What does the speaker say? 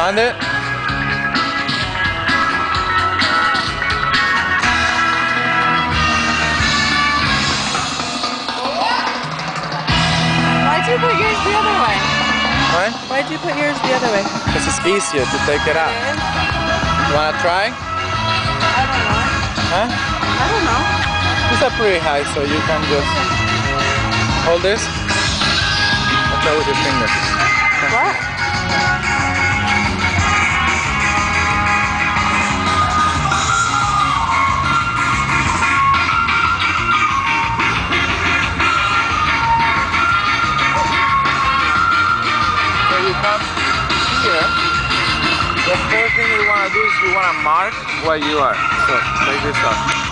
Found it? Why'd you put yours the other way? What? Why'd you put yours the other way? Because it's easier to take it out. You wanna try? I don't know. Huh? I don't know. It's up pretty high, so you can just hold this. Watch out with your fingers. What? Here. The first thing you want to do is you want to mark where you are. So take this off.